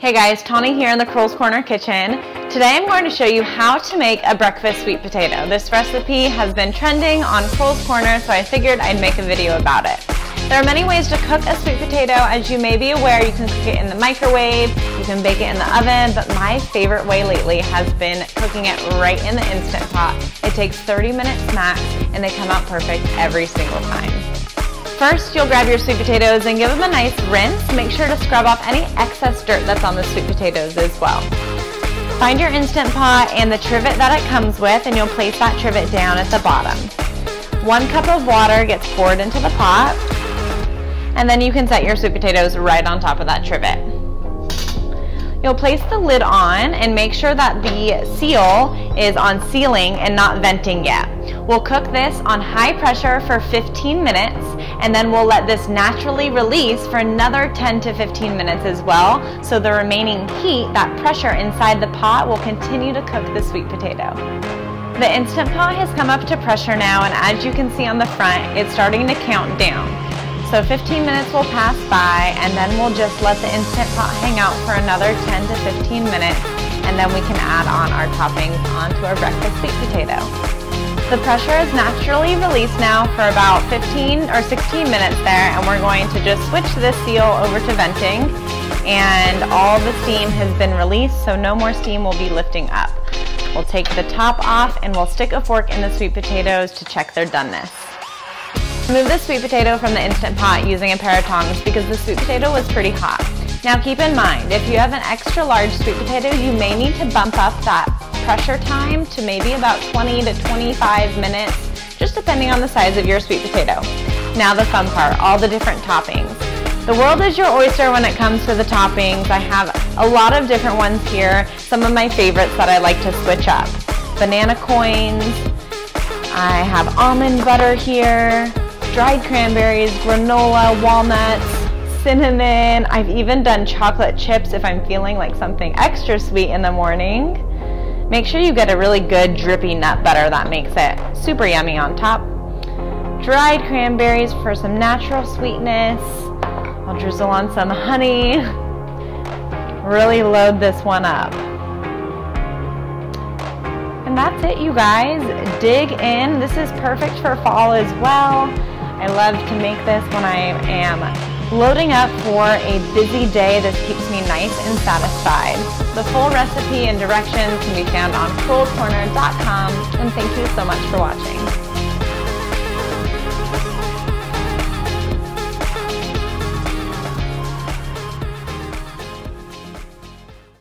Hey guys, Tawny here in the Kroll's Korner Kitchen. Today I'm going to show you how to make a breakfast sweet potato. This recipe has been trending on Kroll's Korner, so I figured I'd make a video about it. There are many ways to cook a sweet potato. As you may be aware, you can cook it in the microwave, you can bake it in the oven, but my favorite way lately has been cooking it right in the Instant Pot. It takes 30 minutes max, and they come out perfect every single time. First, you'll grab your sweet potatoes and give them a nice rinse. Make sure to scrub off any excess dirt that's on the sweet potatoes as well. Find your Instant Pot and the trivet that it comes with and you'll place that trivet down at the bottom. One cup of water gets poured into the pot and then you can set your sweet potatoes right on top of that trivet. You'll place the lid on and make sure that the seal is on sealing and not venting yet. We'll cook this on high pressure for 15 minutes and then we'll let this naturally release for another 10 to 15 minutes as well. So the remaining heat, that pressure inside the pot will continue to cook the sweet potato. The Instant Pot has come up to pressure now and as you can see on the front, it's starting to count down. So 15 minutes will pass by and then we'll just let the Instant Pot hang out for another 10 to 15 minutes and then we can add on our toppings onto our breakfast sweet potato. The pressure is naturally released now for about 15 or 16 minutes there and we're going to just switch this seal over to venting and all the steam has been released so no more steam will be lifting up. We'll take the top off and we'll stick a fork in the sweet potatoes to check their doneness. Remove the sweet potato from the Instant Pot using a pair of tongs because the sweet potato was pretty hot. Now keep in mind, if you have an extra large sweet potato, you may need to bump up that pressure time to maybe about 20 to 25 minutes, just depending on the size of your sweet potato. Now the fun part, all the different toppings. The world is your oyster when it comes to the toppings. I have a lot of different ones here. Some of my favorites that I like to switch up. Banana coins. I have almond butter here. Dried cranberries, granola, walnuts, cinnamon. I've even done chocolate chips if I'm feeling like something extra sweet in the morning. Make sure you get a really good drippy nut butter that makes it super yummy on top. Dried cranberries for some natural sweetness. I'll drizzle on some honey. Really load this one up. And that's it, you guys. Dig in. This is perfect for fall as well. I love to make this when I am Loading up for a busy day, this keeps me nice and satisfied. The full recipe and directions can be found on crowellcorner.com and thank you so much for watching.